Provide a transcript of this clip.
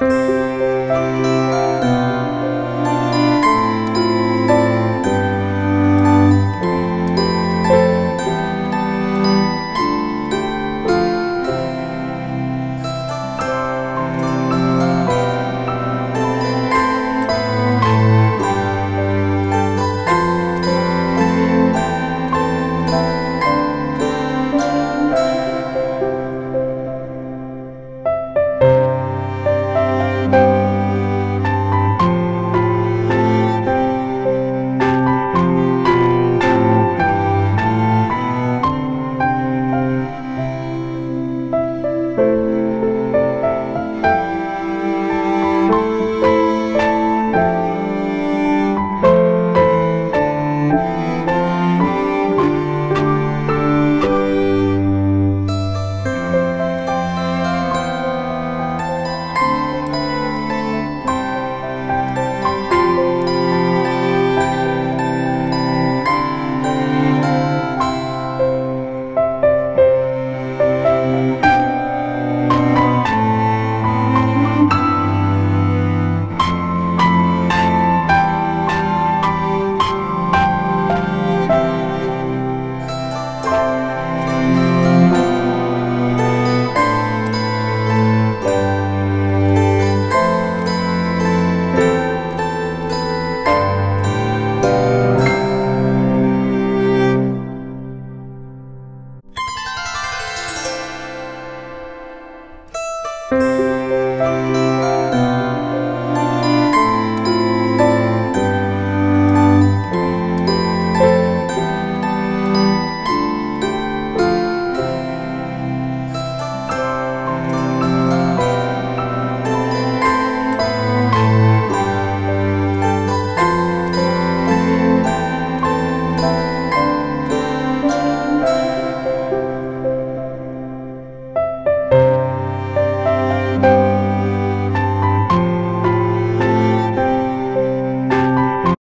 Música Música